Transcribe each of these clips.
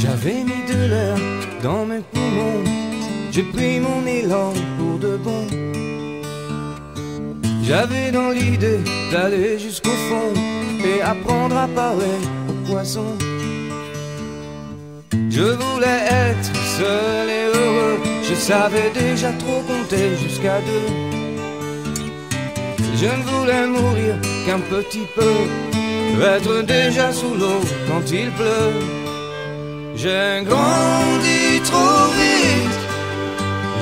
J'avais mis de l'air dans mes poumons, j'ai pris mon élan pour de bon. J'avais dans l'idée d'aller jusqu'au fond et apprendre à parler aux poissons. Je voulais être seul et heureux, je savais déjà trop compter jusqu'à deux. Je ne voulais mourir qu'un petit peu, être déjà sous l'eau quand il pleut. J'ai grandi trop vite,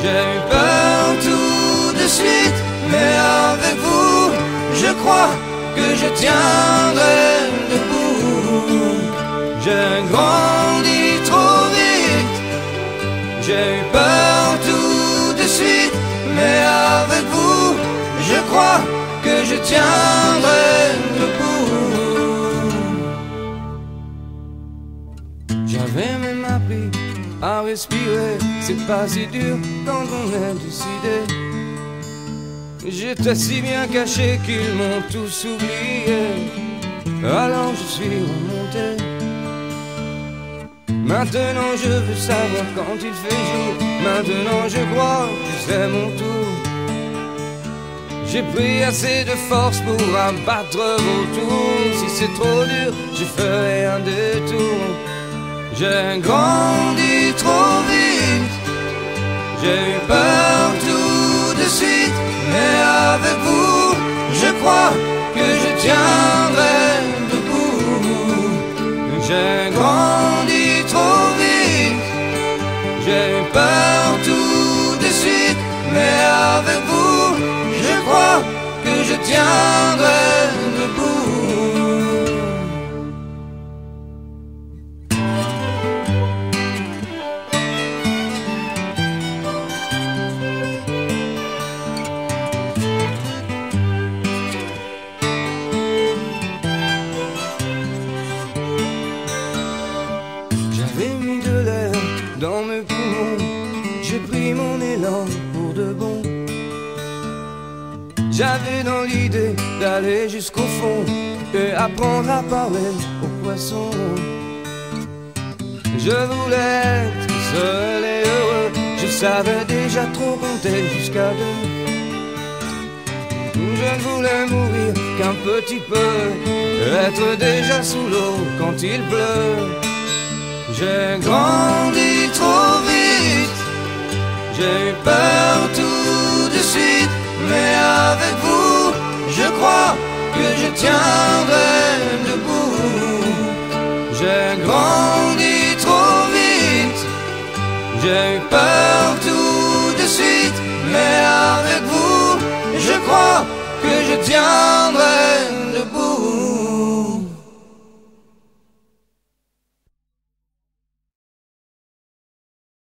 j'ai eu peur tout de suite, mais avec vous, je crois que je tiendrai debout. J'ai grandi trop vite, j'ai eu peur tout de suite, mais avec vous, je crois que je tiendrai Même appris à respirer, c'est pas si dur quand on est décidé. J'étais si bien caché qu'ils m'ont tous oublié. Alors je suis remonté. Maintenant je veux savoir quand il fait jour. Maintenant je crois que c'est mon tour. J'ai pris assez de force pour abattre vos tours. Si c'est trop dur, je ferai un détour. J'ai grandi trop vite. J'ai eu peur tout de suite. Mais avec vous, je crois que je tiendrai debout. J'ai grandi trop vite. J'ai eu peur tout de suite. Mais avec vous, je crois que je tiendrai debout. J'ai pris mon élan pour de bon. J'avais dans l'idée d'aller jusqu'au fond et apprendre à parler aux poissons. Je voulais être seul et heureux, je savais déjà trop compter jusqu'à deux. Je ne voulais mourir qu'un petit peu, être déjà sous l'eau quand il pleut. J'ai grandi j'ai eu peur tout de suite, mais avec vous, je crois que je tiendrai debout. J'ai grandi trop vite, j'ai eu peur tout de suite, mais avec vous, je crois que je tiendrai